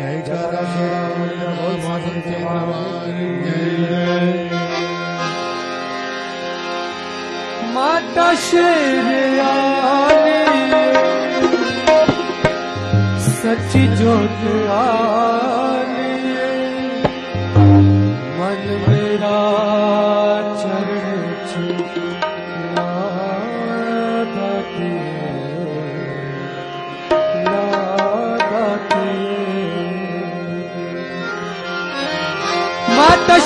जयकारा शिवराम बोल माधव के महाराज जय माता शेर आली सच्ची जोत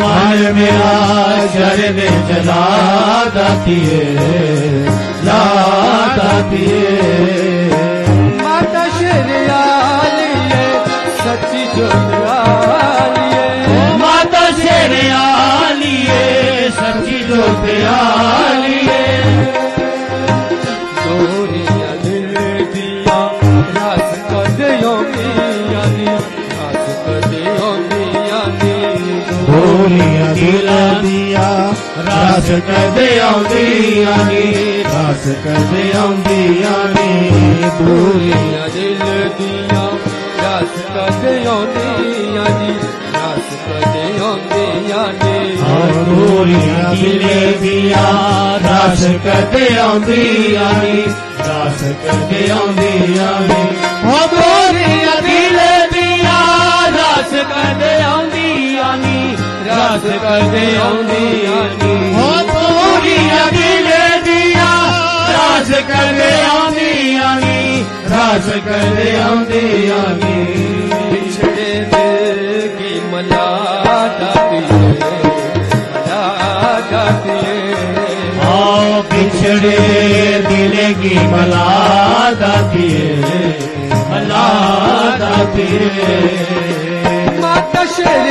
मन मेरा शरण चला दाती ला माता ਦਾਸ ਕਦੇ ਆਉਂਦੀਆਂ ਨੇ ਦਾਸ ਕਦੇ ਆਉਂਦੀਆਂ ਨੇ ਪੂਰੀਆਂ ਦਿਲ ਦੀਆਂ ਦਾਸ ਕਦੇ ਆਉਂਦੀਆਂ ਨੇ ਦਾਸ ਕਦੇ ਆਉਂਦੀਆਂ ਨੇ। ਪੂਰੀਆਂ ਦਿਲ ਦੀਆਂ ਦਾਸ ਕਦੇ ਆਉਂਦੀਆਂ ਨੇ ਦਾਸ ਕਦੇ ਆਉਂਦੀਆਂ ਨੇ। ਹੋ ਪੂਰੀਆਂ ਦਿਲ ਦੀਆਂ ਦਾਸ ਕਦੇ ਆਉਂਦੀਆਂ ਨੇ ਦਾਸ ਕਦੇ ਆਉਂਦੀਆਂ ਨੇ। आिछड़े दिली मो पिछड़े दिली भला देरि भला देरि माता शर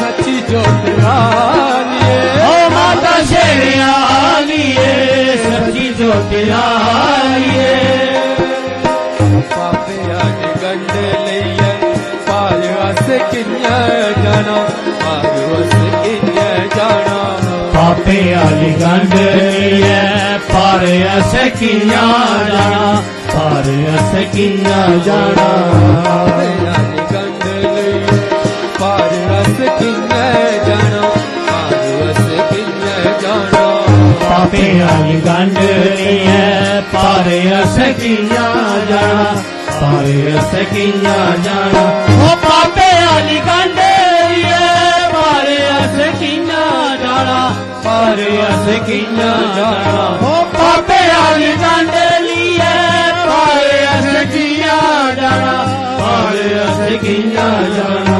सची चोटानी माता शर सची चोटिरा पापे आली गंड है पार अस किया जाना पार अस किया जाना। पार अस जाना पार अस किन्या जाना। पापे आली गंड है पार अस किया जाना पार अस किया जाना। ओ पापे आली गंड किया जाना ओ पापे आली गंड है पार अस किया जाना पार अस किया जाना।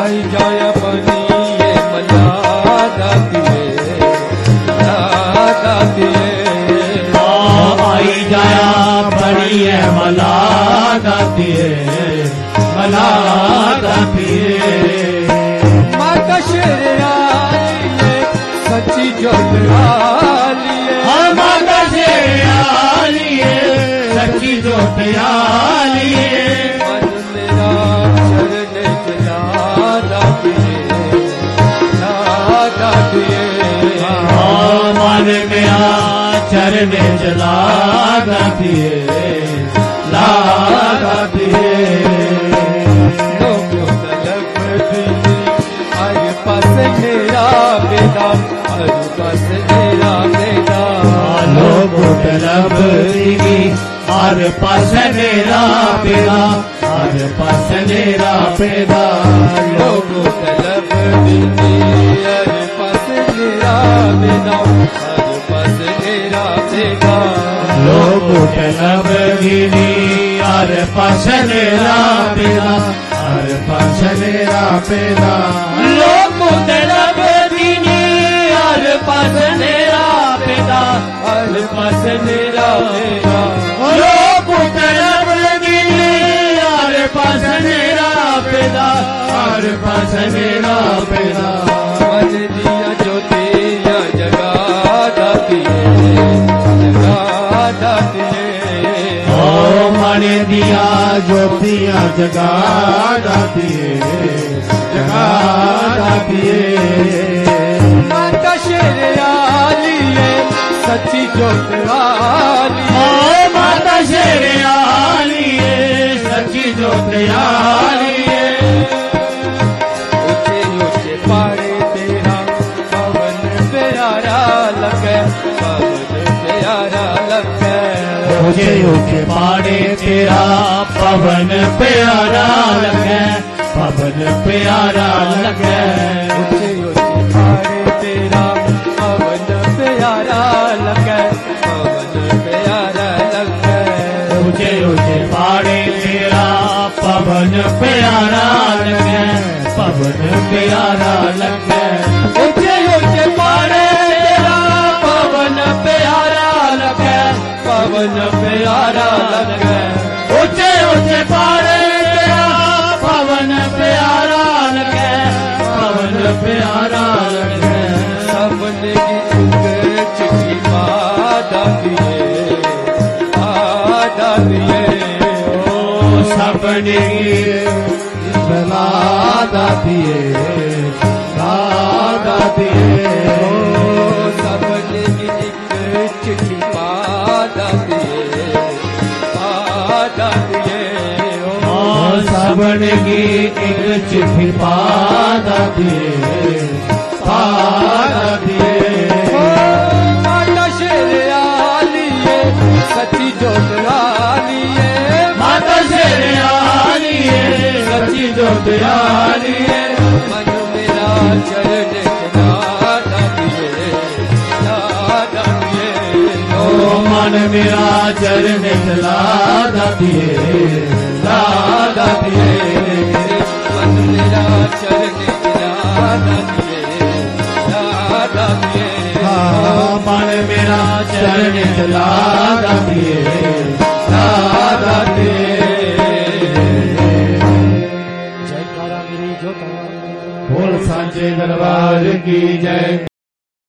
आई जाया बनी ये मज़ा दाती दाती आई जाया बड़ी है मला है मला गाती माता शेर चरण चला गाती ला गाती पास मेरा पेड़ा हर पास मेरा पेड़ा। लोगों तलब दिली हर पास मेरा बेटा हर पास मेरा बेटा लोगो तलब दीदी हर पास मेरा पेड़ा हर पास मेरा पेड़ा। लोगो तलब दीदी हर पास मेरा पेड़ा हर पास मेरा बेटा मन दिया ज्योतिया जगा दातिए जगा ओ मन दिया ज्योतियाँ जगा दातिए जगा दातिए माता शेर आलिए सच्ची ज्योत वाली माता शेर ऊँचे पाड़े तेरा पवन प्यारा लगे पवन प्यारा लगे। पारे तेरा पवन प्यारा लगे पवन प्यारा लगे। ऊँचे ऊँचे पाड़े तेरा पवन प्यारा लगे पवन प्यारा लगे। पवन प्यारा लगे। ऊँचे ऊँचे पाड़े तेरा, पवन प्यारा लगे। पवन प्यारा लगे। सबने की एक चिट्ठी पादा दिए पादा दिए। ओ सपने बना दातिए दादा दिए। सबन एक चिट्ठी पादा दिए पादा दिए प्राण मेरा चरण लादा दिए लादा दिए मन मेरा चरण लादा दिए लादा मन मेरा चरण लादा दिए लादा दिए जयकारा मेरी जो बोल सांचे दरबार की जय।